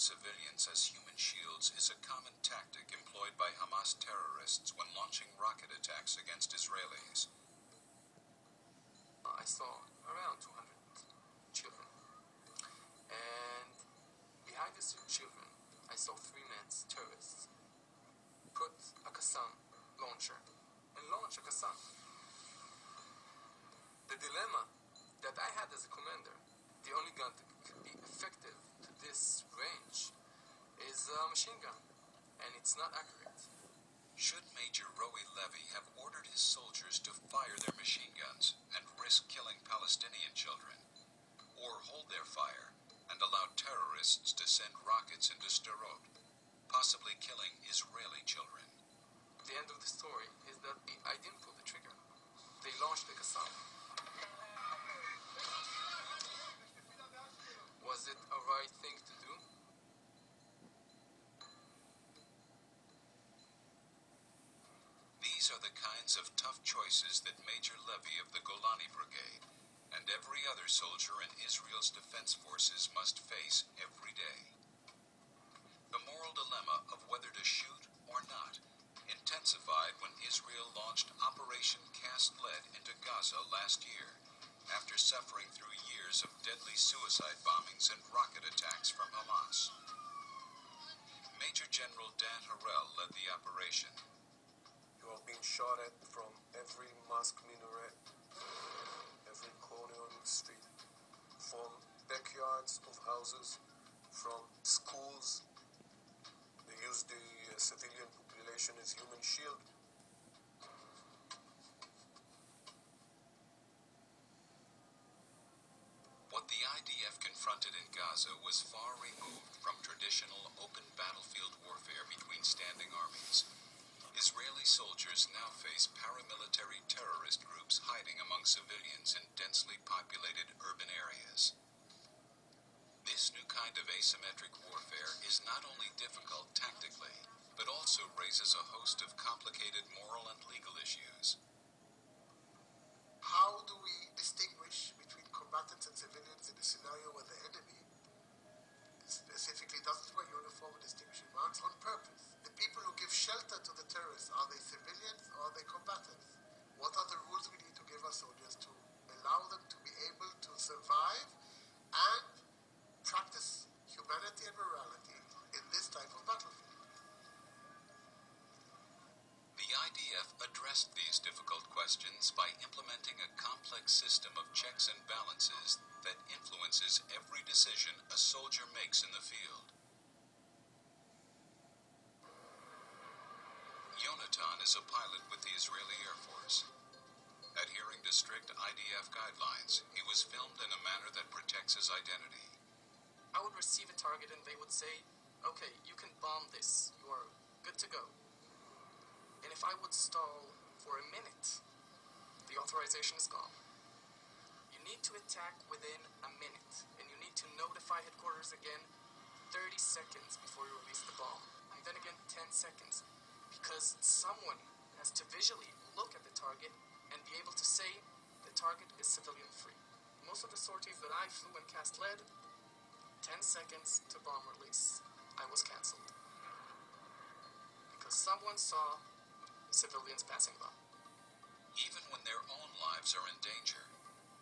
civilians as human shields is a common tactic employed by Hamas terrorists when launching rocket attacks against Israelis. I saw around 200 children. And behind these children, I saw three men, terrorists, put a Qassam launcher and launch a Qassam. The dilemma that I had as a commander, the only gun that could be effective to this range is a machine gun, and it's not accurate. Should Major Ro'i Levy have ordered his soldiers to fire their machine guns and risk killing Palestinian children, or hold their fire and allow terrorists to send rockets into Sderot, possibly killing Israeli children? The end of the story is that I didn't pull the trigger. They launched the Qassam. Was it a right thing to do? Are the kinds of tough choices that Major Levy of the Golani Brigade and every other soldier in Israel's defense forces must face every day. The moral dilemma of whether to shoot or not intensified when Israel launched Operation Cast Lead into Gaza last year after suffering through years of deadly suicide bombings and rocket attacks from Hamas. Major General Dan Harel led the operation. Shot at from every mosque minaret, every corner on the street, from backyards of houses, from schools. They use the uh, civilian population as human shield. What the IDF confronted in Gaza was far removed from traditional open battlefield warfare between standing armies. Israeli soldiers now face paramilitary terrorist groups hiding among civilians in densely populated urban areas. This new kind of asymmetric warfare is not only difficult tactically, but also raises a host of complicated moral and legal issues. To allow them to be able to survive and practice humanity and morality in this type of battlefield? The IDF addressed these difficult questions by implementing a complex system of checks and balances that influences every decision a soldier makes in the field. Yonatan is a pilot with the Israeli Air Force. Adhering to strict IDF guidelines, he was filmed in a manner that protects his identity. I would receive a target and they would say, okay, you can bomb this. You are good to go. And if I would stall for a minute, the authorization is gone. You need to attack within a minute, and you need to notify headquarters again 30 seconds before you release the bomb, and then again 10 seconds, because someone has to visually look at the target and be able to say the target is civilian free. Most of the sorties that I flew and cast lead, 10 seconds to bomb release, I was cancelled. Because someone saw civilians passing by. Even when their own lives are in danger,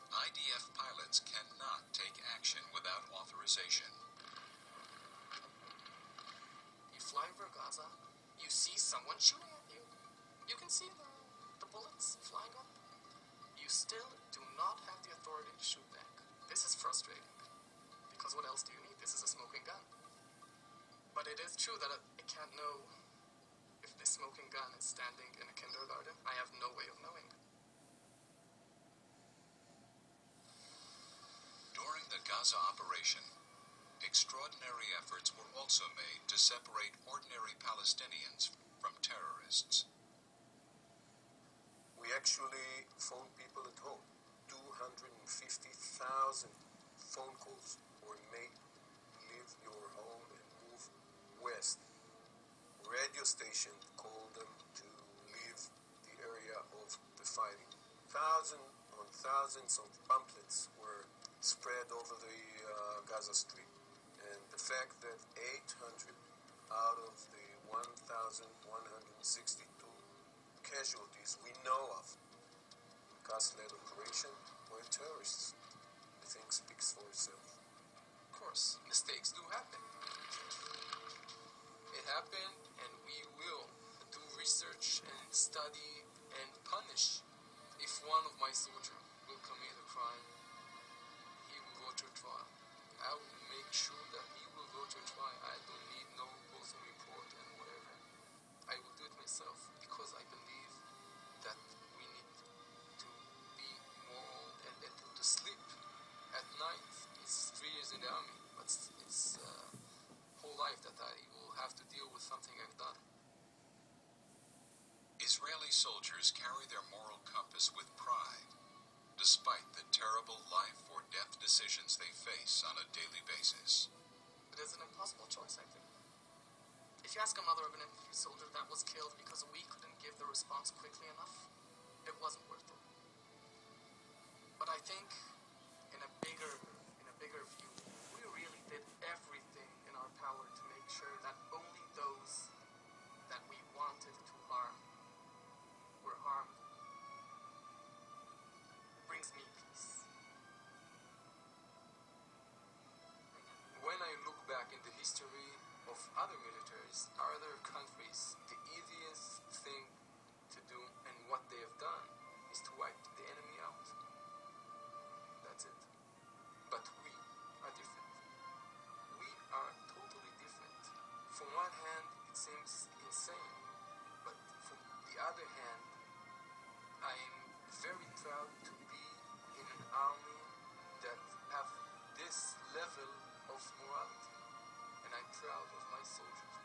IDF pilots cannot take action without authorization. You fly over Gaza, you see someone shooting at you. You can see the, the bullets flying up. You still do not have the authority to shoot back. This is frustrating. Because what else do you need? This is a smoking gun. But it is true that I can't know if this smoking gun is standing in a kindergarten. I have no way of knowing. During the Gaza operation, extraordinary efforts were also made to separate ordinary Palestinians from terrorists. We actually phoned people at home. 250,000 phone calls were made. Leave your home and move west. Radio station called them to leave the area of the fighting. Thousands on thousands of pamphlets were spread over the uh, Gaza Strip. And the fact that 800 out of the 1,162 casualties we know of Cast Lead operation were terrorists, The thing speaks for itself. Of course, mistakes do happen. It happened, and we will do research and study and punish. If one of my soldiers decisions they face on a daily basis. It is an impossible choice, I think. If you ask a mother of an infantry soldier that was killed because we couldn't give the response quickly enough, it wasn't worth it. But I think other militaries, other countries, the easiest thing to do and what they have done is to wipe the enemy out. That's it. But we are different. We are totally different. From one hand, it seems insane, but from the other hand, I am very proud to be in an army of my soldiers.